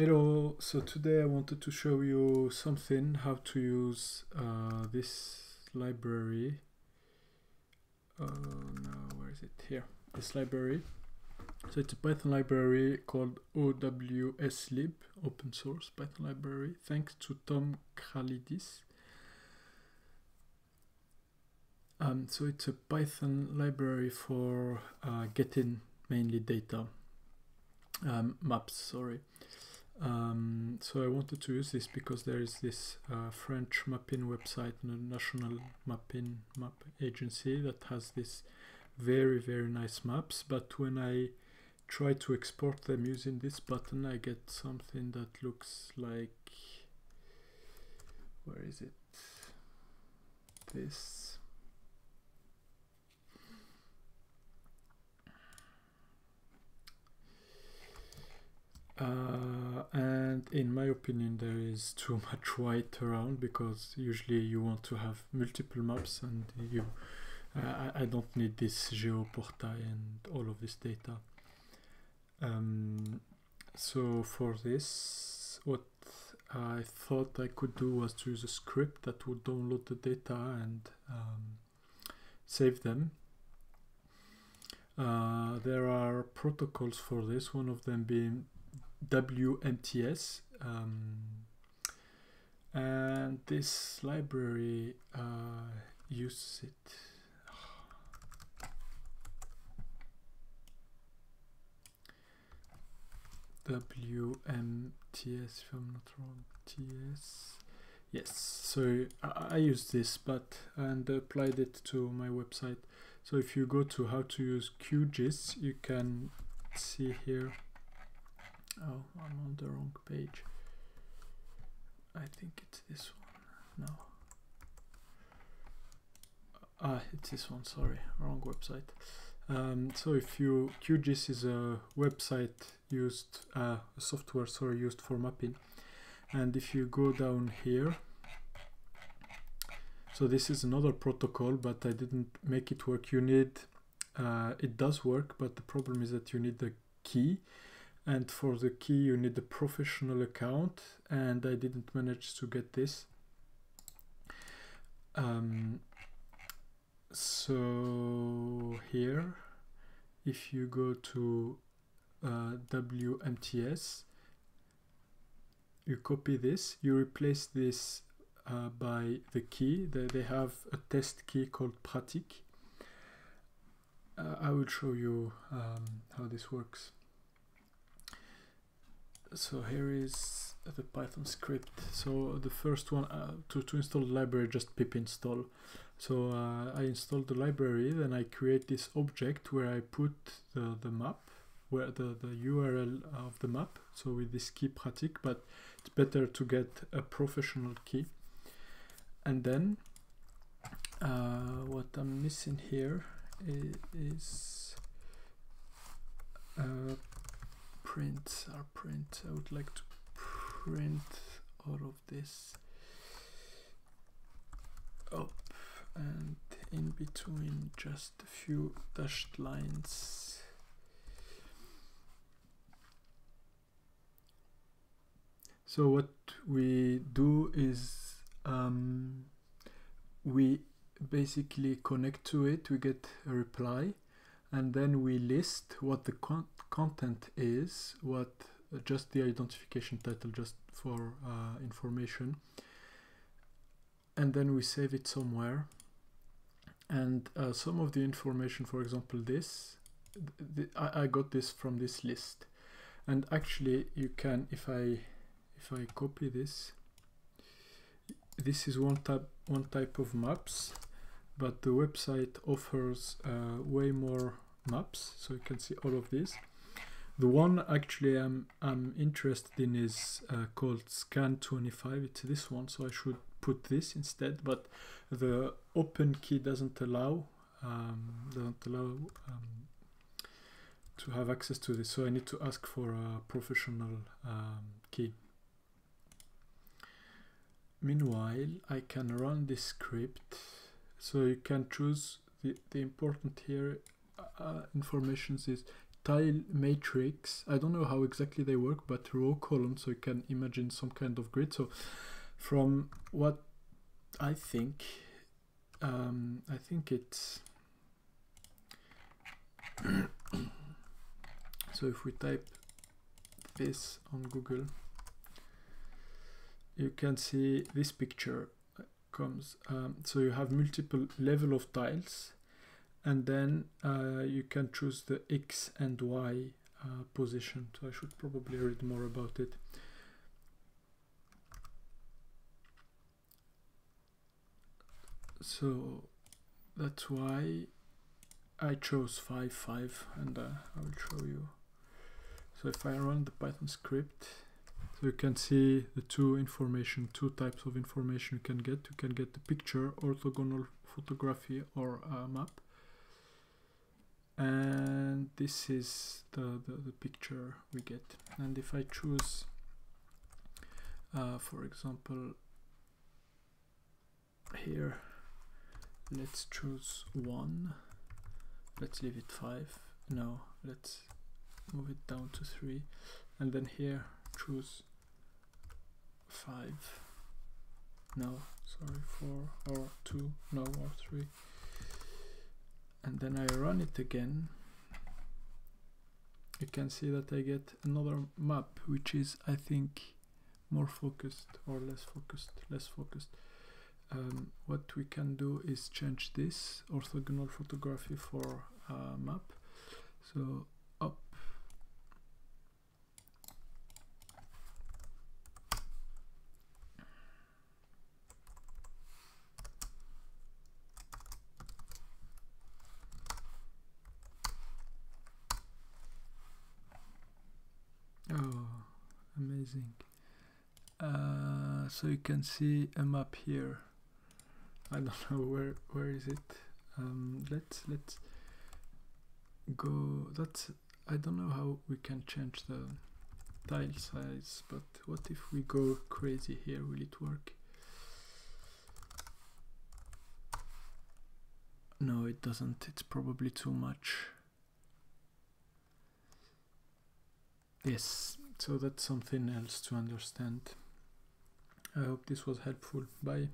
Hello, so today I wanted to show you something, how to use uh, this library. Uh, no, where is it? Here, this library. So it's a Python library called OWSLib, open source Python library, thanks to Tom Kralidis. Um, so it's a Python library for uh, getting mainly data, um, maps, sorry. Um, so I wanted to use this because there is this uh, French mapping website, the National Mapping Map Agency, that has this very very nice maps. But when I try to export them using this button, I get something that looks like where is it? This. Uh, and in my opinion there is too much white around because usually you want to have multiple maps and you uh, I, I don't need this geoportail and all of this data. Um, so for this what I thought I could do was to use a script that would download the data and um, save them. Uh, there are protocols for this one of them being WMTS um, and this library uh, uses it. WMTS if I'm not wrong. TS yes so I, I use this but and applied it to my website. So if you go to how to use QGIS you can see here Oh, I'm on the wrong page. I think it's this one. No. Ah, it's this one, sorry, wrong website. Um, so if you, QGIS is a website used, uh, software, sorry, used for mapping. And if you go down here, so this is another protocol, but I didn't make it work. You need, uh, it does work, but the problem is that you need the key and for the key you need a professional account and I didn't manage to get this. Um, so here if you go to uh, WMTS you copy this. You replace this uh, by the key. They, they have a test key called pratique. Uh, I will show you um, how this works so here is the python script. So the first one uh, to, to install the library just pip install. So uh, I installed the library then I create this object where I put the, the map where the, the URL of the map. So with this key pratique but it's better to get a professional key. And then uh, what I'm missing here is uh, print our print I would like to print all of this up and in between just a few dashed lines. So what we do is um, we basically connect to it. We get a reply and then we list what the con content is, what uh, just the identification title just for uh, information. And then we save it somewhere. And uh, some of the information for example this th I, I got this from this list. And actually you can if I if I copy this this is one type one type of maps but the website offers uh, way more maps so you can see all of these. The one actually I'm, I'm interested in is uh, called scan25 it's this one so I should put this instead but the open key doesn't allow um, doesn't allow um, to have access to this so I need to ask for a professional um, key. Meanwhile I can run this script so you can choose the, the important here uh, information is tile matrix. I don't know how exactly they work, but row column, so you can imagine some kind of grid. So from what I think, um, I think it's so if we type this on Google, you can see this picture comes. Um, so you have multiple level of tiles, and then uh, you can choose the X and Y uh, position. So I should probably read more about it. So that's why I chose 5 5 and uh, I will show you. So if I run the Python script, so you can see the two information, two types of information you can get. You can get the picture, orthogonal photography or map. And this is the, the, the picture we get. And if I choose, uh, for example, here, let's choose one let's leave it 5 no let's move it down to 3 and then here choose 5 no sorry 4 or 2 no or 3 and then I run it again. You can see that I get another map which is I think more focused or less focused less focused. Um, what we can do is change this orthogonal photography for a map. So up oh amazing uh, so you can see a map here I don't know where where is it. Um, let's let's go. That's I don't know how we can change the tile size, but what if we go crazy here? Will it work? No, it doesn't. It's probably too much. Yes, so that's something else to understand. I hope this was helpful. Bye.